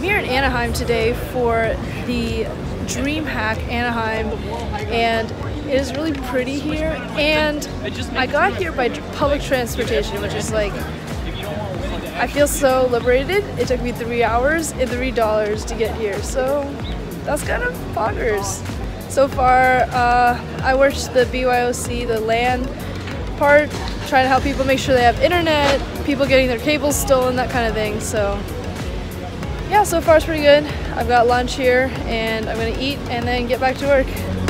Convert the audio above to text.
here in Anaheim today for the DreamHack Anaheim, and it is really pretty here. And I got here by public transportation, which is like, I feel so liberated. It took me three hours and three dollars to get here, so that's kind of poggers. So far, uh, I worked the BYOC, the LAN part, trying to help people make sure they have internet, people getting their cables stolen, that kind of thing. So yeah, so far it's pretty good. I've got lunch here and I'm gonna eat and then get back to work.